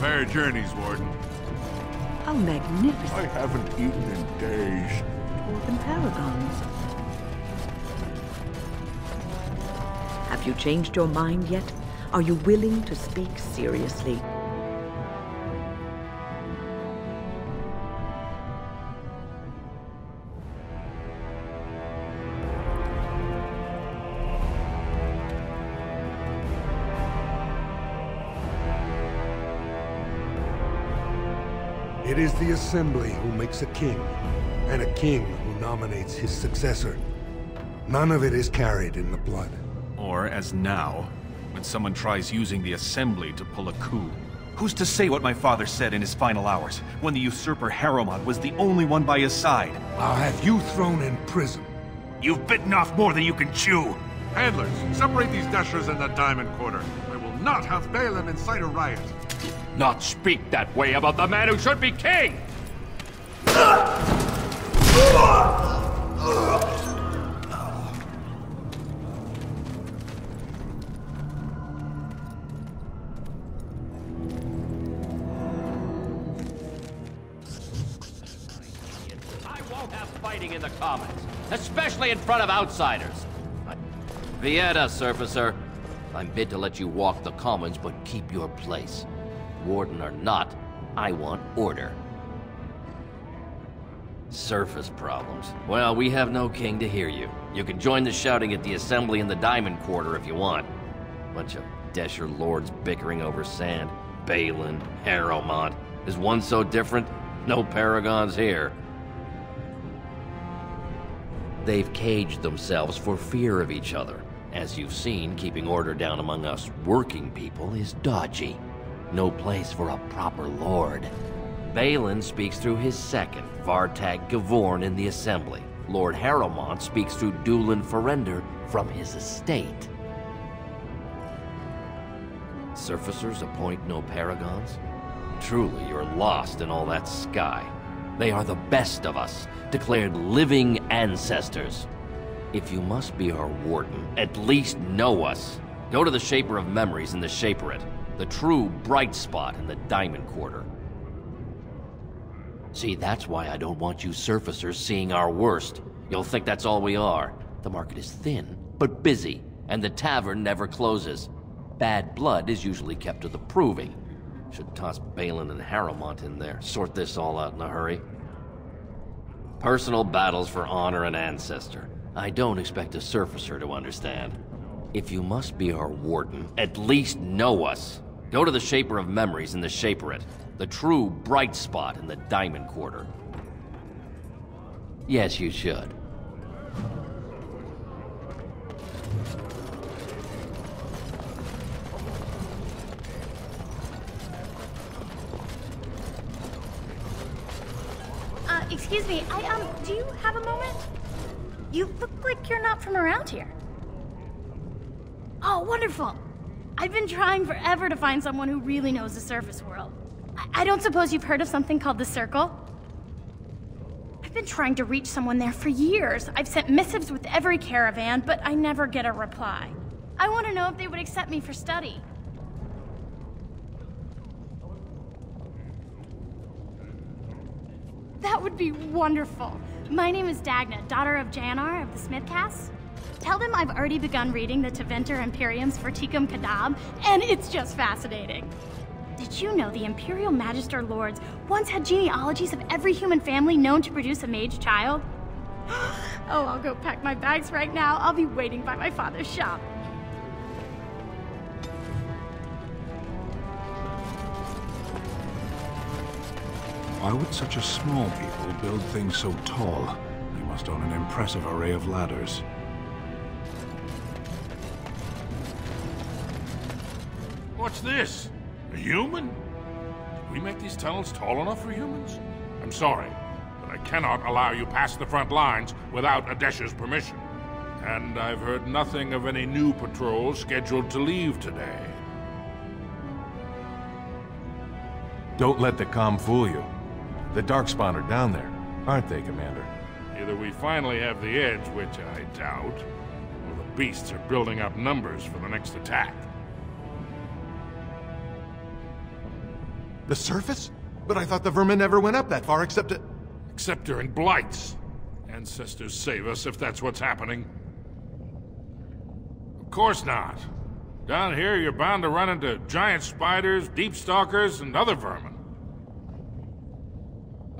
Fair journeys, Warden. How magnificent. I haven't eaten in days. More than paragons. Have you changed your mind yet? Are you willing to speak seriously? Is the Assembly who makes a king, and a king who nominates his successor. None of it is carried in the blood. Or as now, when someone tries using the Assembly to pull a coup. Who's to say what my father said in his final hours, when the usurper Harrowmont was the only one by his side? I'll have you thrown in prison. You've bitten off more than you can chew! Handlers, separate these dashers in the Diamond Quarter. I will not have Bhelen incite a riot. Not speak that way about the man who should be king! I won't have fighting in the Commons, especially in front of outsiders. Vieta, Surfacer. I'm bid to let you walk the Commons, but keep your place. Warden or not, I want order. Surface problems. Well, we have no king to hear you. You can join the shouting at the assembly in the Diamond Quarter if you want. Bunch of Desher lords bickering over sand. Bhelen, Harrowmont. Is one so different? No paragons here. They've caged themselves for fear of each other. As you've seen, keeping order down among us working people is dodgy. No place for a proper lord. Bhelen speaks through his second, Vartag Gavorn, in the Assembly. Lord Harrowmont speaks through Dulin Forender from his estate. Surfacers appoint no paragons? Truly, you're lost in all that sky. They are the best of us, declared living ancestors. If you must be our warden, at least know us. Go to the Shaper of Memories in the Shaperate, the true bright spot in the Diamond Quarter. See, that's why I don't want you surfacers seeing our worst. You'll think that's all we are. The market is thin, but busy, and the tavern never closes. Bad blood is usually kept to the proving. Should toss Bhelen and Harrowmont in there, sort this all out in a hurry. Personal battles for honor and ancestor. I don't expect a surfacer to understand. If you must be our warden, at least know us. Go to the Shaper of Memories in the Shaperate, the true bright spot in the Diamond Quarter. Yes, you should. Uh, excuse me, I, um, do you have a moment? You look like you're not from around here. Oh, wonderful. I've been trying forever to find someone who really knows the surface world. I, I don't suppose you've heard of something called the Circle? I've been trying to reach someone there for years. I've sent missives with every caravan, but I never get a reply. I want to know if they would accept me for study. That would be wonderful. My name is Dagna, daughter of Janar of the Smithcast. Tell them I've already begun reading the Tevinter Imperium's for Tikum Kadab, and it's just fascinating. Did you know the Imperial Magister Lords once had genealogies of every human family known to produce a mage child? oh, I'll go pack my bags right now. I'll be waiting by my father's shop. Why would such a small people build things so tall? They must own an impressive array of ladders. What's this? A human? Did we make these tunnels tall enough for humans? I'm sorry, but I cannot allow you past the front lines without Adesha's permission. And I've heard nothing of any new patrols scheduled to leave today. Don't let the com fool you. The Darkspawn are down there, aren't they, Commander? Either we finally have the edge, which I doubt, or the beasts are building up numbers for the next attack. The surface? But I thought the vermin never went up that far except to... Except during blights. Ancestors save us if that's what's happening. Of course not. Down here, you're bound to run into giant spiders, deep stalkers, and other vermin.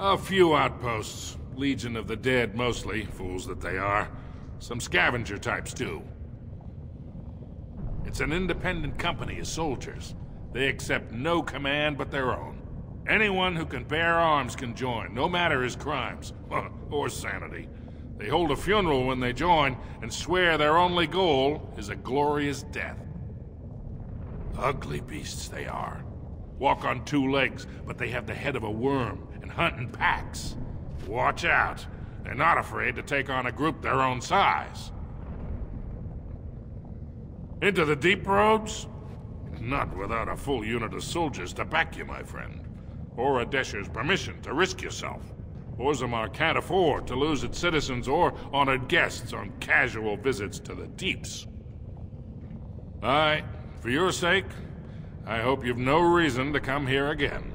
A few outposts. Legion of the Dead, mostly. Fools that they are. Some scavenger types, too. It's an independent company of soldiers. They accept no command but their own. Anyone who can bear arms can join, no matter his crimes, or sanity. They hold a funeral when they join, and swear their only goal is a glorious death. Ugly beasts they are. Walk on two legs, but they have the head of a worm, and hunt in packs. Watch out. They're not afraid to take on a group their own size. Into the deep roads? Not without a full unit of soldiers to back you, my friend. Or Adesher's permission to risk yourself. Orzammar can't afford to lose its citizens or honored guests on casual visits to the deeps. Aye, for your sake, I hope you've no reason to come here again.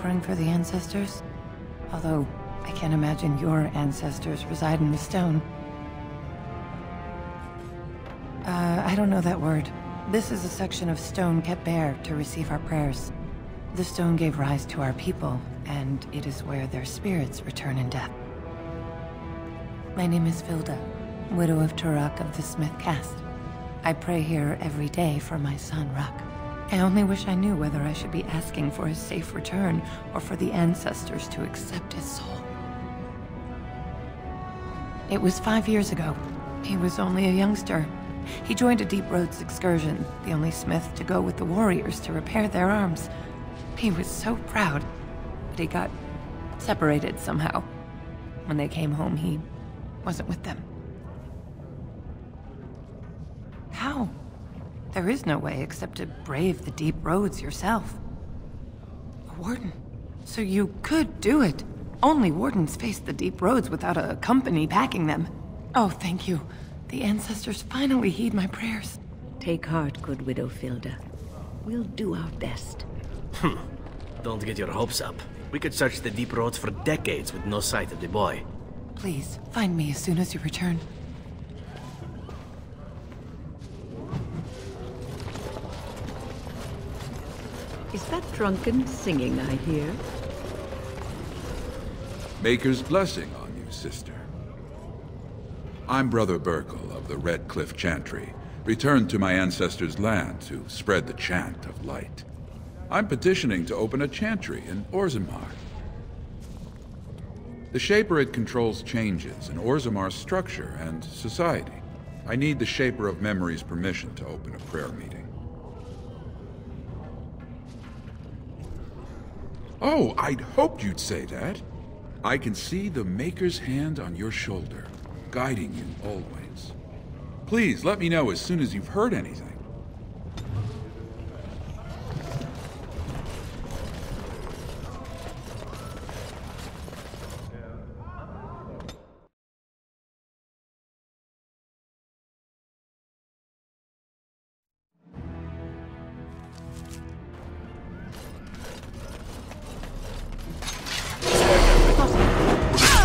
Offering for the ancestors? Although, I can't imagine your ancestors reside in the stone. Uh, I don't know that word. This is a section of stone kept bare to receive our prayers. The stone gave rise to our people, and it is where their spirits return in death. My name is Filda, widow of Turok of the Smith Caste. I pray here every day for my son, Ruck. I only wish I knew whether I should be asking for his safe return or for the ancestors to accept his soul. It was five years ago. He was only a youngster. He joined a Deep Roads excursion, the only smith to go with the warriors to repair their arms. He was so proud, but he got separated somehow. When they came home, he wasn't with them. There is no way except to brave the deep roads yourself. A warden. So you could do it. Only wardens face the deep roads without a company backing them. Oh, thank you. The ancestors finally heed my prayers. Take heart, good Widow Filda. We'll do our best. Hmm. Don't get your hopes up. We could search the deep roads for decades with no sight of the boy. Please, find me as soon as you return. Is that drunken singing I hear? Maker's blessing on you, sister. I'm Brother Burkle of the Redcliffe Chantry, returned to my ancestors' land to spread the chant of light. I'm petitioning to open a chantry in Orzammar. The Shaper it controls changes in Orzammar's structure and society. I need the Shaper of Memory's permission to open a prayer meeting. Oh, I'd hoped you'd say that. I can see the Maker's hand on your shoulder, guiding you always. Please let me know as soon as you've heard anything.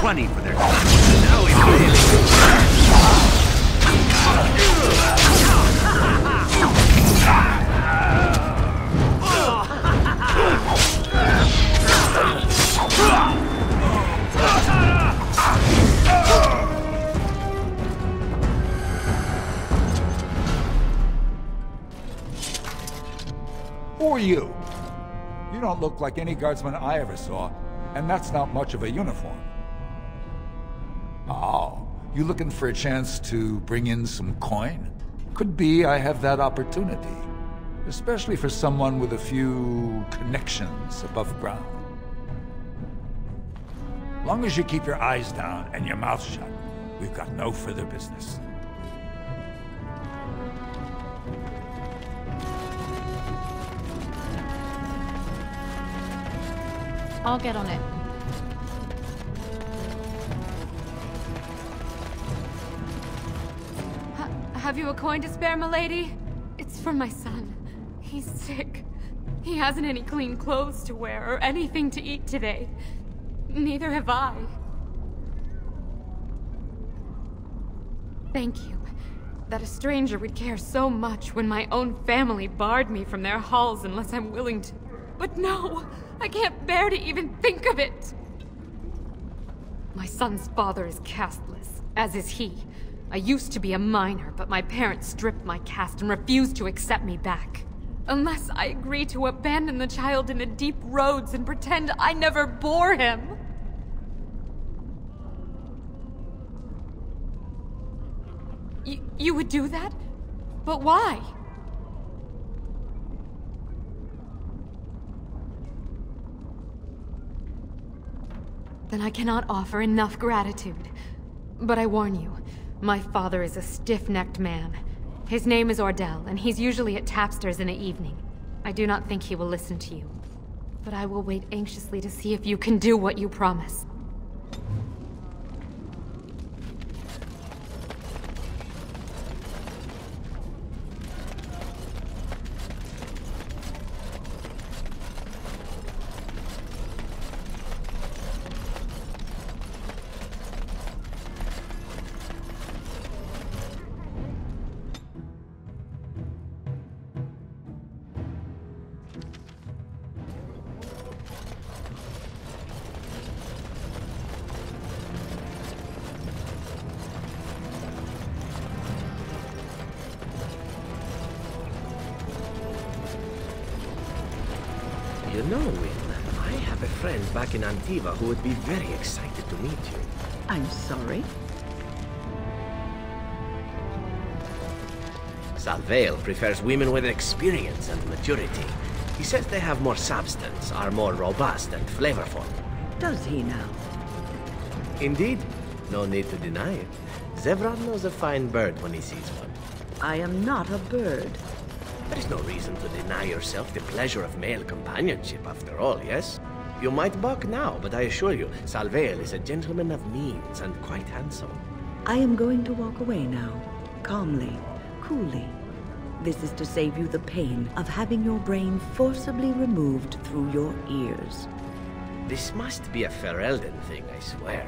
Running for their are you? You don't look like any guardsman I ever saw, and that's not much of a uniform. You looking for a chance to bring in some coin? Could be I have that opportunity. Especially for someone with a few connections above ground. Long as you keep your eyes down and your mouth shut, we've got no further business. I'll get on it. Have you a coin to spare, milady? It's for my son. He's sick. He hasn't any clean clothes to wear or anything to eat today. Neither have I. Thank you. That a stranger would care so much when my own family barred me from their halls unless I'm willing to. But no! I can't bear to even think of it! My son's father is castless, as is he. I used to be a miner, but my parents stripped my caste and refused to accept me back. Unless I agree to abandon the child in the deep roads and pretend I never bore him. Y you would do that? But why? Then I cannot offer enough gratitude. But I warn you, my father is a stiff-necked man. His name is Ordell, and he's usually at Tapster's in the evening. I do not think he will listen to you. But I will wait anxiously to see if you can do what you promise. Friend back in Antiva who would be very excited to meet you. I'm sorry. Salveil prefers women with experience and maturity. He says they have more substance, are more robust and flavorful. Does he now? Indeed. No need to deny it. Zevran knows a fine bird when he sees one. I am not a bird. There is no reason to deny yourself the pleasure of male companionship, after all, yes? You might balk now, but I assure you, Salvail is a gentleman of means and quite handsome. I am going to walk away now, calmly, coolly. This is to save you the pain of having your brain forcibly removed through your ears. This must be a Ferelden thing, I swear.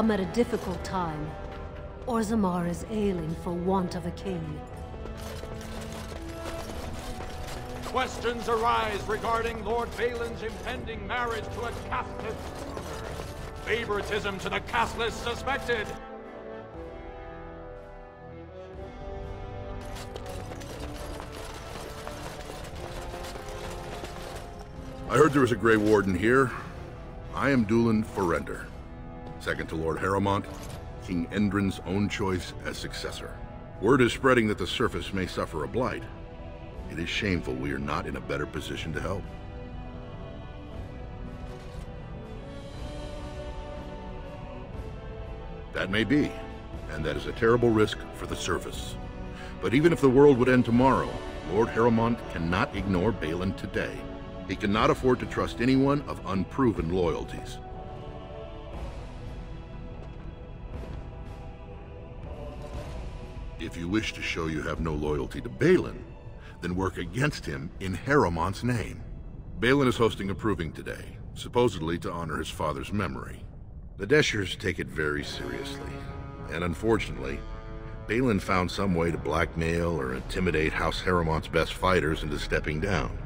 Come at a difficult time. Orzammar is ailing for want of a king. Questions arise regarding Lord Bhelen's impending marriage to a castless Favoritism to the castless suspected. I heard there was a Grey Warden here. I am Dulin Forender, second to Lord Harrowmont, King Endrin's own choice as successor. Word is spreading that the surface may suffer a blight. It is shameful we are not in a better position to help. That may be, and that is a terrible risk for the surface. But even if the world would end tomorrow, Lord Harrowmont cannot ignore Bhelen today. He cannot afford to trust anyone of unproven loyalties. If you wish to show you have no loyalty to Bhelen, then work against him in Harrowmont's name. Bhelen is hosting a proving today, supposedly to honor his father's memory. The Deshers take it very seriously, and unfortunately, Bhelen found some way to blackmail or intimidate House Harrowmont's best fighters into stepping down.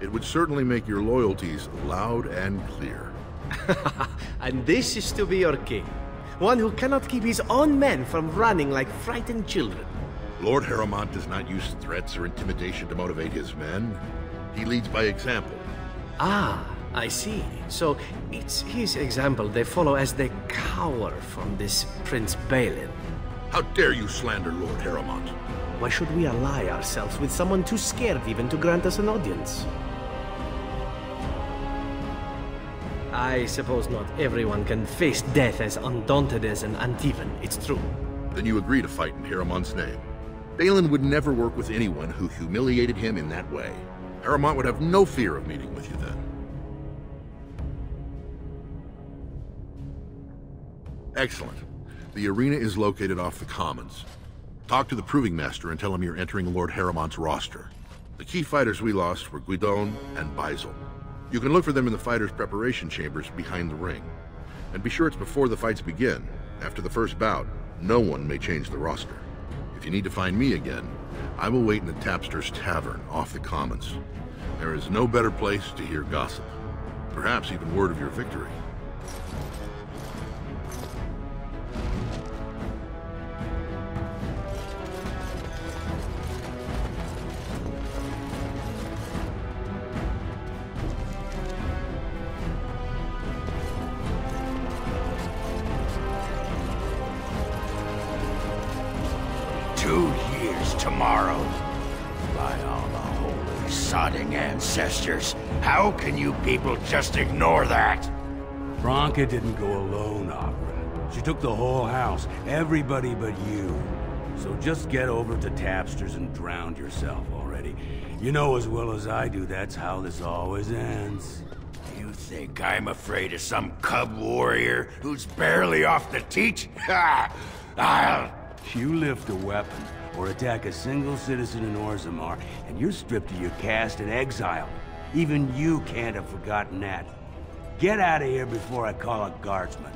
It would certainly make your loyalties loud and clear. and this is to be your king. One who cannot keep his own men from running like frightened children. Lord Harrowmont does not use threats or intimidation to motivate his men. He leads by example. Ah, I see. So it's his example they follow as they cower from this Prince Bhelen. How dare you slander Lord Harrowmont? Why should we ally ourselves with someone too scared even to grant us an audience? I suppose not everyone can face death as undaunted as an Antivan, it's true. Then you agree to fight in Harrowmont's name. Bhelen would never work with anyone who humiliated him in that way. Harrowmont would have no fear of meeting with you then. Excellent. The arena is located off the Commons. Talk to the Proving Master and tell him you're entering Lord Harrowmont's roster. The key fighters we lost were Gwiddon and Baizil. You can look for them in the fighters' preparation chambers behind the ring. And be sure it's before the fights begin. After the first bout, no one may change the roster. If you need to find me again, I will wait in the Tapster's Tavern off the Commons. There is no better place to hear gossip. Perhaps even word of your victory. Ancestors, how can you people just ignore that? Branka didn't go alone, Oghren. She took the whole house, everybody but you. So just get over to Tapster's and drown yourself already. You know as well as I do that's how this always ends. You think I'm afraid of some cub warrior who's barely off the teat? Ha! I'll... You lift a weapon or attack a single citizen in Orzammar, and you're stripped of your caste and exiled. Even you can't have forgotten that. Get out of here before I call a guardsman.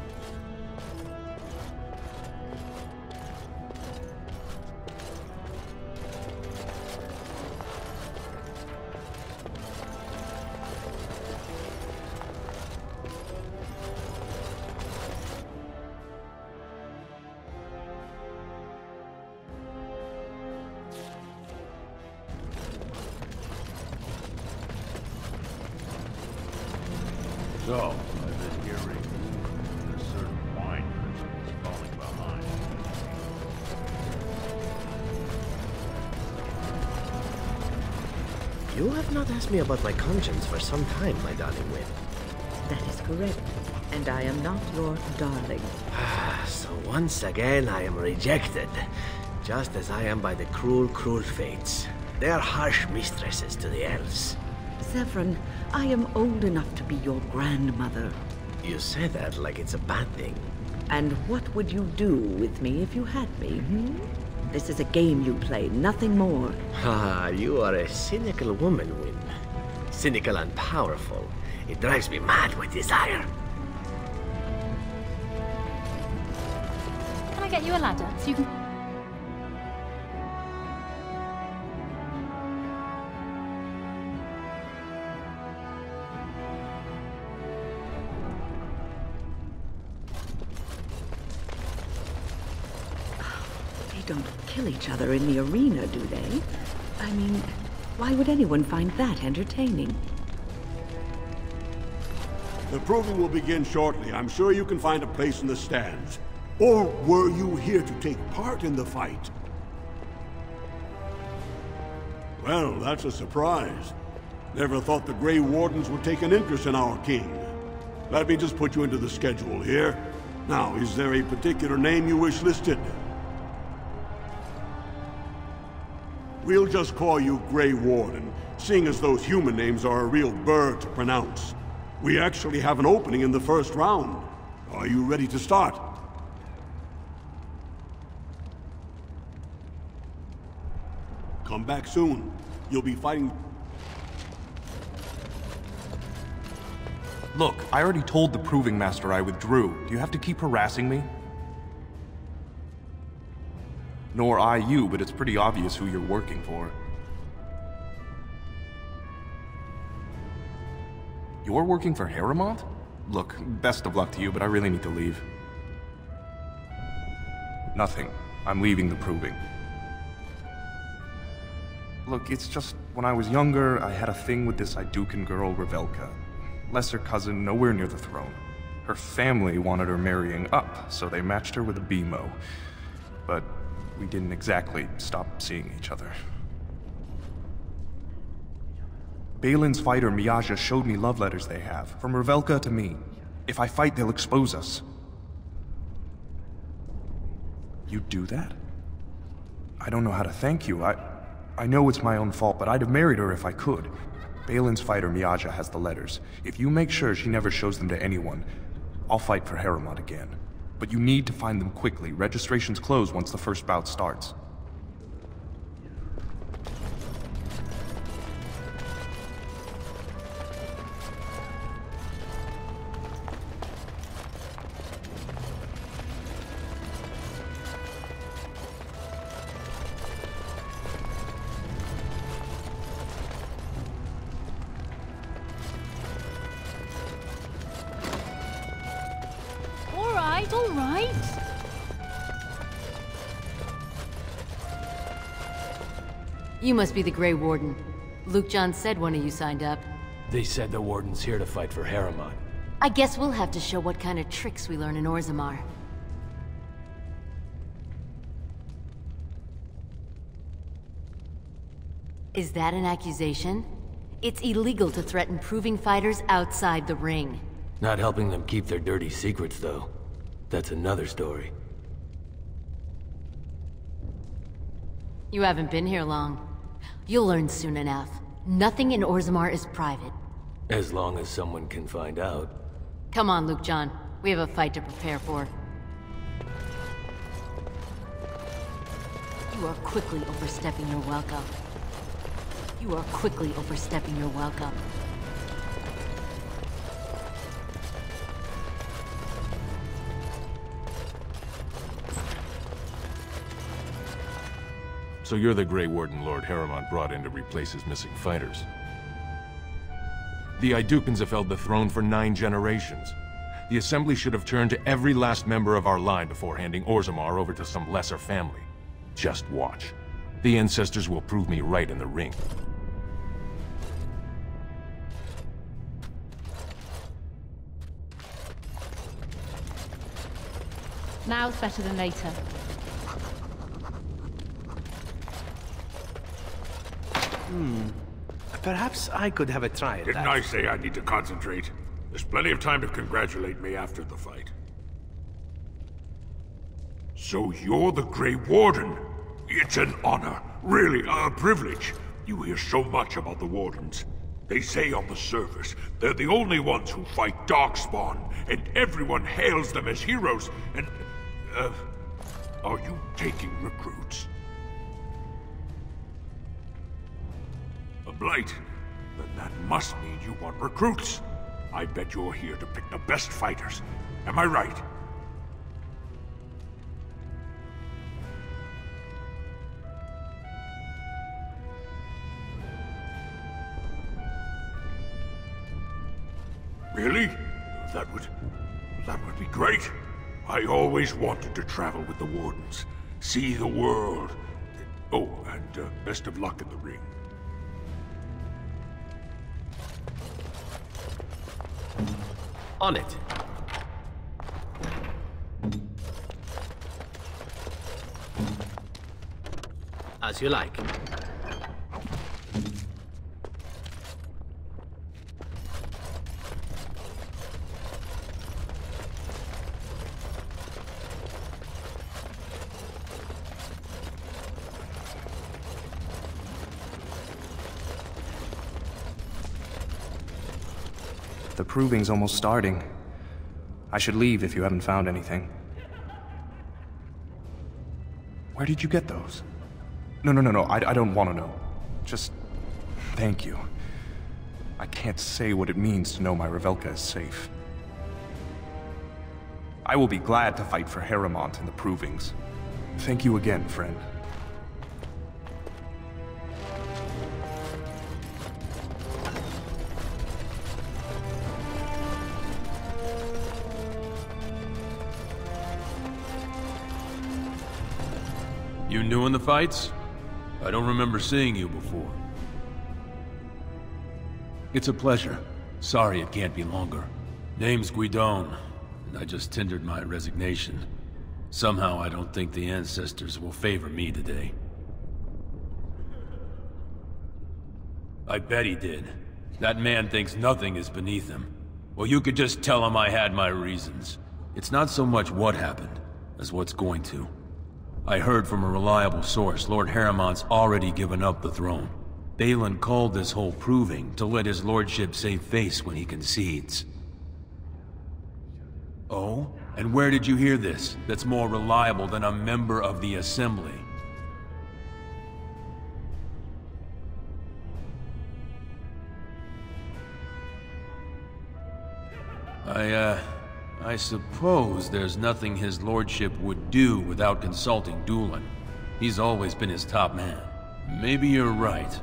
So, I've been hearing that a certain wine person is falling behind. You have not asked me about my conscience for some time, my darling Wynne. That is correct. And I am not your darling. Ah, so once again I am rejected. Just as I am by the cruel, cruel fates. They are harsh mistresses to the elves. Zevran, I am old enough to be your grandmother. You say that like it's a bad thing. And what would you do with me if you had me, hmm? This is a game you play, nothing more. Ah, you are a cynical woman, Wynne. Cynical and powerful. It drives me mad with desire. Can I get you a ladder so you can... don't kill each other in the arena, do they? I mean, why would anyone find that entertaining? The proving will begin shortly. I'm sure you can find a place in the stands. Or were you here to take part in the fight? Well, that's a surprise. Never thought the Grey Wardens would take an interest in our king. Let me just put you into the schedule here. Now, is there a particular name you wish listed? We'll just call you Grey Warden, seeing as those human names are a real burr to pronounce. We actually have an opening in the first round. Are you ready to start? Come back soon. You'll be fighting... Look, I already told the Proving Master I withdrew. Do you have to keep harassing me? Nor I you, but it's pretty obvious who you're working for. You're working for Harrowmont? Look, best of luck to you, but I really need to leave. Nothing. I'm leaving the proving. Look, it's just when I was younger, I had a thing with this Aeducan girl, Revelka. Lesser cousin, nowhere near the throne. Her family wanted her marrying up, so they matched her with a BMO. We didn't exactly stop seeing each other. Bhelen's fighter Miaja showed me love letters they have, from Revelka to me. If I fight, they'll expose us. You do that? I don't know how to thank you. I... I know it's my own fault, but I'd have married her if I could. Bhelen's fighter Miaja has the letters. If you make sure she never shows them to anyone, I'll fight for Harrowmont again. But you need to find them quickly. Registrations close once the first bout starts. You must be the Grey Warden. Lucjan said one of you signed up. They said the Warden's here to fight for Harrowmont. I guess we'll have to show what kind of tricks we learn in Orzammar. Is that an accusation? It's illegal to threaten proving fighters outside the ring. Not helping them keep their dirty secrets, though. That's another story. You haven't been here long. You'll learn soon enough. Nothing in Orzammar is private. As long as someone can find out. Come on, Lucjan. We have a fight to prepare for. You are quickly overstepping your welcome. You are quickly overstepping your welcome. So you're the Grey Warden Lord Harrowmont brought in to replace his missing fighters. The Aeducans have held the throne for nine generations. The Assembly should have turned to every last member of our line before handing Orzammar over to some lesser family. Just watch. The ancestors will prove me right in the ring. Now's better than later. Hmm. Perhaps I could have a try at Didn't that. I say I need to concentrate? There's plenty of time to congratulate me after the fight. So you're the Grey Warden? It's an honor. Really, a privilege. You hear so much about the Wardens. They say on the surface they're the only ones who fight Darkspawn, and everyone hails them as heroes, and... Uh, are you taking recruits? Blight? Then that must mean you want recruits. I bet you're here to pick the best fighters. Am I right? Really? That would... that would be great. I always wanted to travel with the Wardens. See the world. Oh, and uh, best of luck in the ring. On it. As you like. Proving's almost starting. I should leave if you haven't found anything. Where did you get those? No, no, no, no, I, I don't want to know. Just thank you. I can't say what it means to know my Revelka is safe. I will be glad to fight for Harrowmont in the provings. Thank you again, friend. You new in the fights? I don't remember seeing you before. It's a pleasure. Sorry it can't be longer. Name's Gwiddon, and I just tendered my resignation. Somehow I don't think the ancestors will favor me today. I bet he did. That man thinks nothing is beneath him. Well, you could just tell him I had my reasons. It's not so much what happened, as what's going to. I heard from a reliable source Lord Harrowmont's already given up the throne. Bhelen called this whole proving to let his lordship save face when he concedes. Oh? And where did you hear this that's more reliable than a member of the Assembly? I, uh... I suppose there's nothing his lordship would do without consulting Dulin. He's always been his top man. Maybe you're right.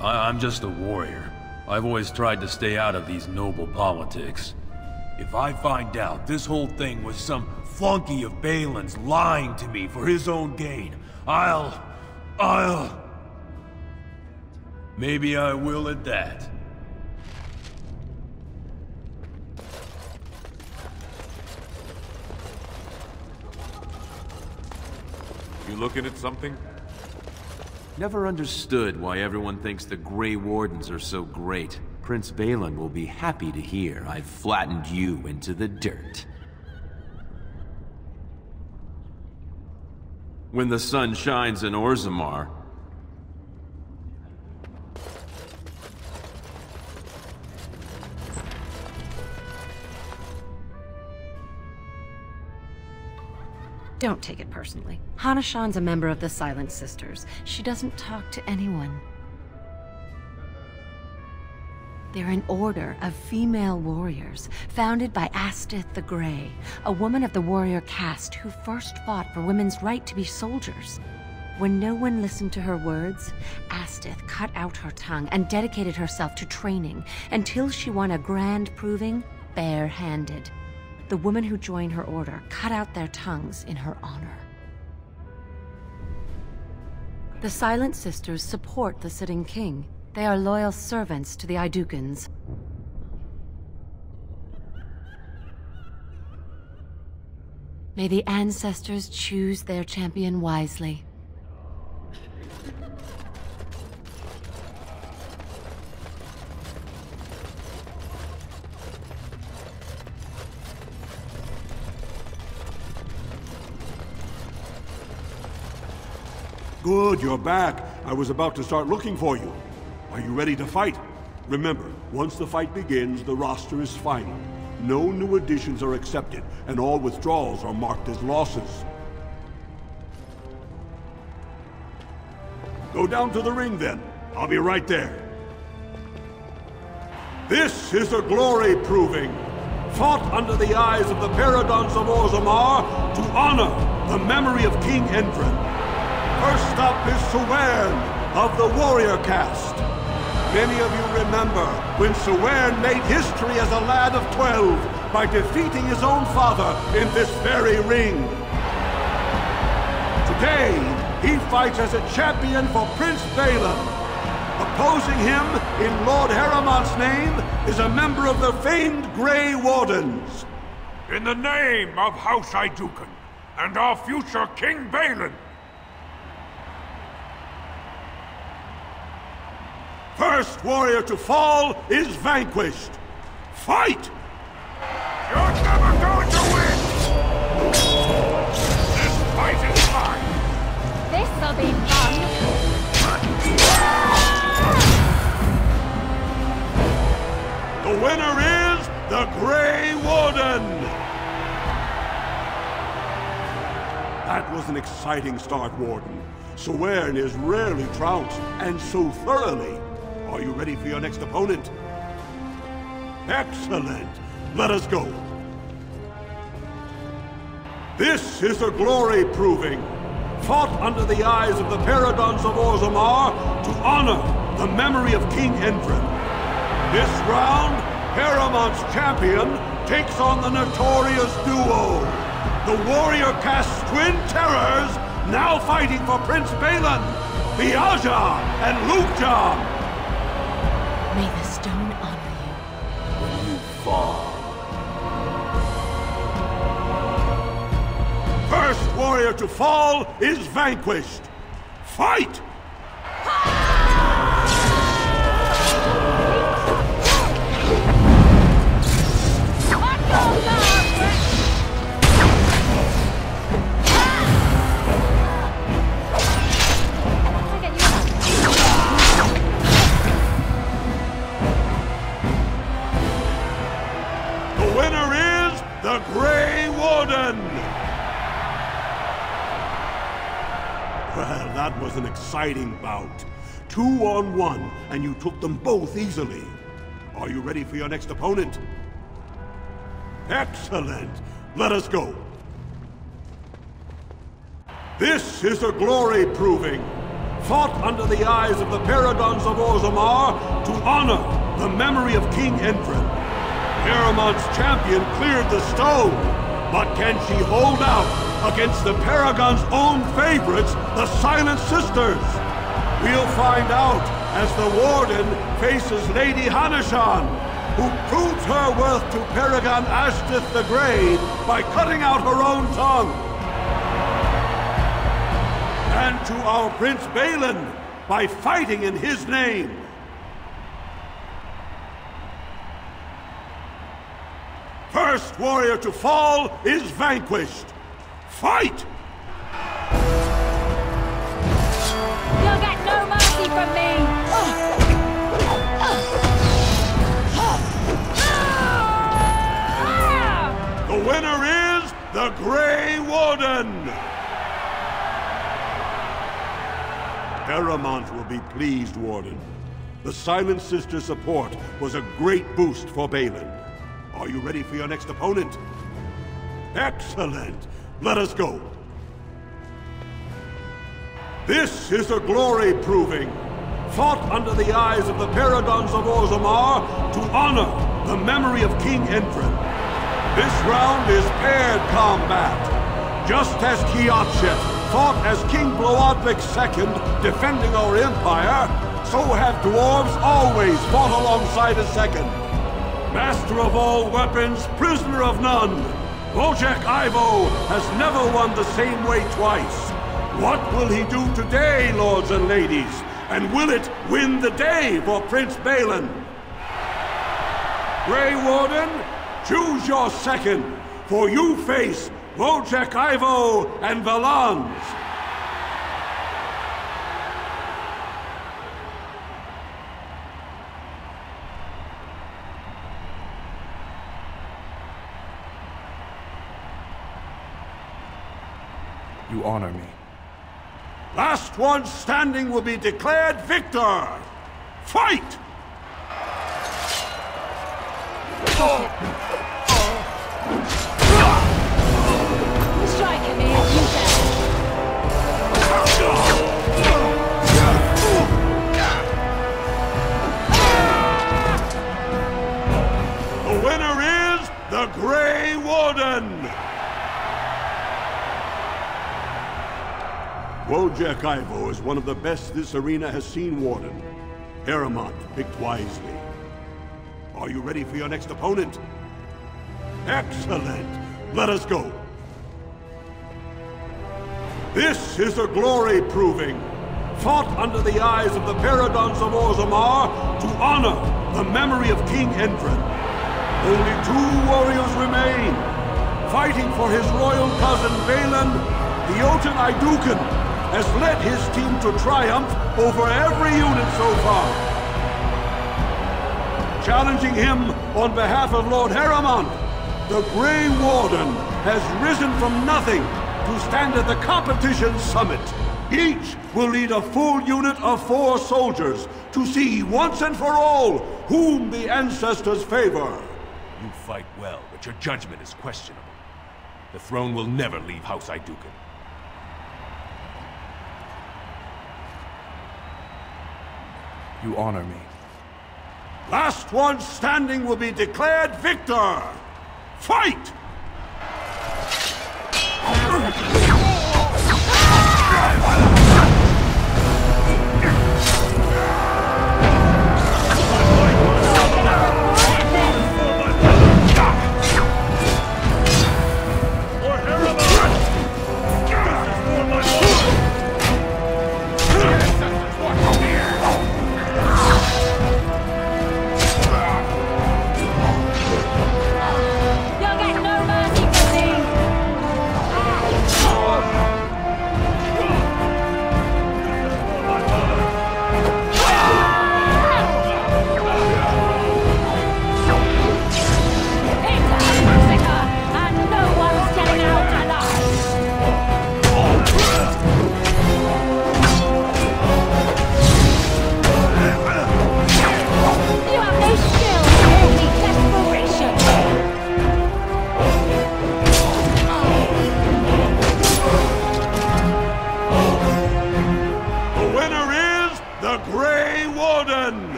I I'm just a warrior. I've always tried to stay out of these noble politics. If I find out this whole thing was some flunky of Bhelen's lying to me for his own gain, I'll... I'll... Maybe I will at that. Looking at something? Never understood why everyone thinks the Grey Wardens are so great. Prince Bhelen will be happy to hear I've flattened you into the dirt. When the sun shines in Orzammar, Don't take it personally. Hana-Shan's a member of the Silent Sisters. She doesn't talk to anyone. They're an order of female warriors, founded by Astyth the Grey, a woman of the warrior caste who first fought for women's right to be soldiers. When no one listened to her words, Astyth cut out her tongue and dedicated herself to training until she won a grand proving bare-handed. The women who join her order cut out their tongues in her honor. The Silent Sisters support the sitting king. They are loyal servants to the Aeducans. May the ancestors choose their champion wisely. Good, you're back. I was about to start looking for you. Are you ready to fight? Remember, once the fight begins, the roster is final. No new additions are accepted, and all withdrawals are marked as losses. Go down to the ring then. I'll be right there. This is a glory proving. Fought under the eyes of the Paragons of Orzammar to honor the memory of King Endrin. First up is Suwan of the Warrior Caste. Many of you remember when Suwan made history as a lad of 12 by defeating his own father in this very ring. Today, he fights as a champion for Prince Bhelen. Opposing him, in Lord Harrowmont's name, is a member of the famed Grey Wardens. In the name of House Aeducan and our future King Bhelen, First warrior to fall is vanquished. Fight! You're never going to win! This fight is mine! This'll be fun! The winner is the Grey Warden! That was an exciting start, Warden. Suwern is rarely trounced, and so thoroughly. Are you ready for your next opponent? Excellent! Let us go. This is a glory proving. Fought under the eyes of the Paragons of Orzammar to honor the memory of King Endrin. This round, Harrowmont's champion takes on the notorious duo, the warrior caste twin terrors, now fighting for Prince Bhelen, Miaja and Lucjan! First warrior to fall is vanquished. Fight! Exciting bout. Two on one, and you took them both easily. Are you ready for your next opponent? Excellent! Let us go. This is a glory proving, fought under the eyes of the Paragons of Orzammar to honor the memory of King Endrin. Harrowmont's champion cleared the stone, but can she hold out against the Paragon's own favorites, the Silent Sisters? We'll find out as the Warden faces Lady Hanashan, who proves her worth to Paragon Astyth the Grey by cutting out her own tongue. And to our Prince Bhelen by fighting in his name. First warrior to fall is vanquished. Fight! You'll get no mercy from me! The winner is the Grey Warden! Harrowmont will be pleased, Warden. The Silent Sister support was a great boost for Bhelen. Are you ready for your next opponent? Excellent! Let us go. This is a glory proving, fought under the eyes of the Paragons of Orzammar to honor the memory of King Endrin. This round is paired combat. Just as Kiakshet fought as King Bloodvik II defending our empire, so have dwarves always fought alongside a second. Master of all weapons, prisoner of none, Wojek Ivo has never won the same way twice. What will he do today, lords and ladies? And will it win the day for Prince Bhelen? Grey Warden, choose your second, for you face Wojek Ivo and Valans. Honor me. Last one standing will be declared victor. Fight! You! The winner is the Grey Warden! Wojek Ivo is one of the best this arena has seen, Warden. Harrowmont picked wisely. Are you ready for your next opponent? Excellent! Let us go. This is a glory proving, fought under the eyes of the Paragons of Orzammar to honor the memory of King Endrin. Only two warriors remain, fighting for his royal cousin Bhelen. The Jotun Iduken has led his team to triumph over every unit so far. Challenging him on behalf of Lord Harrowmont, the Grey Warden has risen from nothing to stand at the competition summit. Each will lead a full unit of four soldiers to see once and for all whom the ancestors favor. You fight well, but your judgment is questionable. The throne will never leave House Iduken. You honor me. Last one standing will be declared victor. Fight!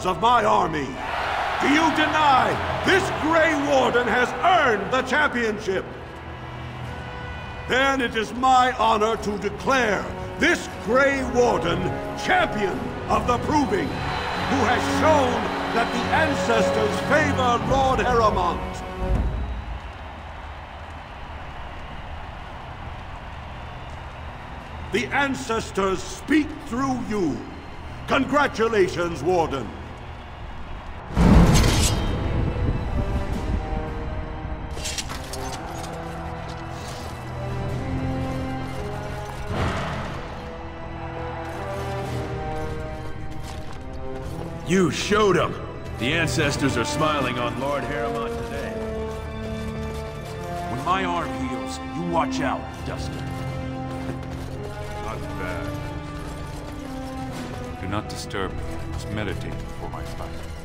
Horns of my army. Do you deny this Grey Warden has earned the championship? Then it is my honor to declare this Grey Warden champion of the Proving, who has shown that the ancestors favor Lord Harrowmont. The ancestors speak through you. Congratulations, Warden. You showed them. The ancestors are smiling on Lord Harrowmont today. When my arm heals, you watch out, Duster. Not bad. Do not disturb me. I must meditate before my fight.